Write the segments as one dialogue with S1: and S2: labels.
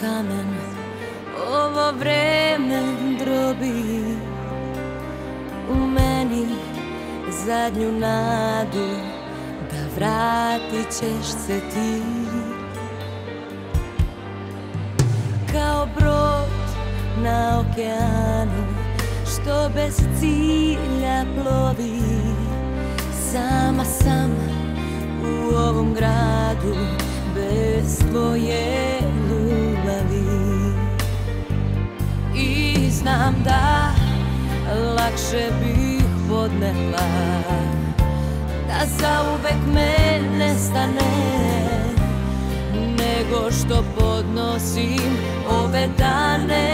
S1: kamen. Ovo vreme drobi U meni zadnju nadu Da vratit ćeš se ti. Kao brod na okeanu Što bez cilja plovi Sama sam u ovom gradu bez tvoje znam da lakše bih podnela Da zauvek me nestane Nego što podnosim ove dane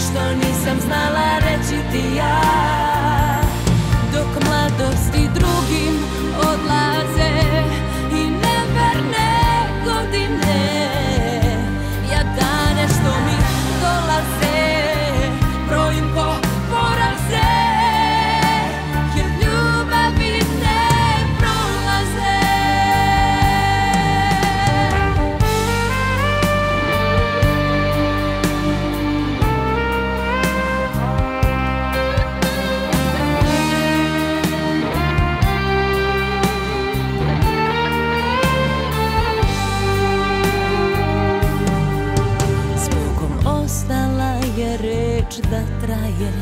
S1: što nisam znala reći ti ja. Dok mladosti reč da traje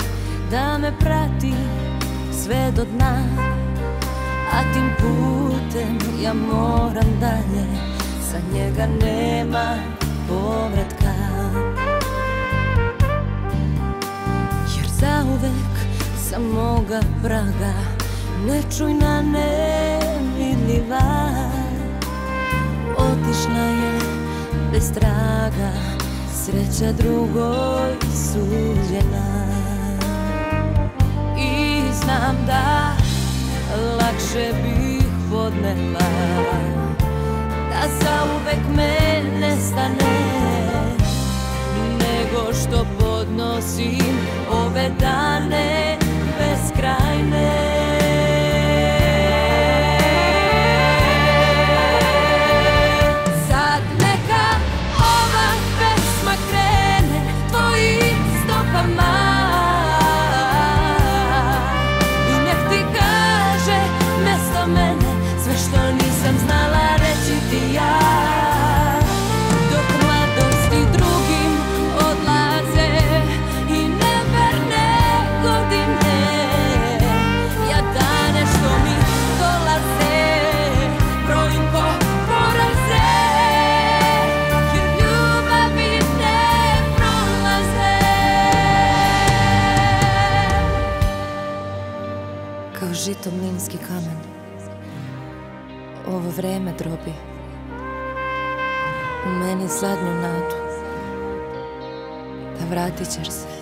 S1: Da me prati sve do dna. A tim putem ja moram dalje Za njega nema povratka. Jer zauvek sa moga praga Nečujna, nevidljiva. Otišla je bez traga Sreća drugoj suđena I znam da lakše bih podnela Da zauvek me nestane Nego što podnosim ove dane nisam znala reći ja. Dok mladosti drugim odlaze i neverne godine. Ja dane što mi dolaze brojim ko poraze. Jer ljubavi ne prolaze. Kao žito kamen Ovo vreme drobi. U meni zadnju nadu. Da vratit ćeš se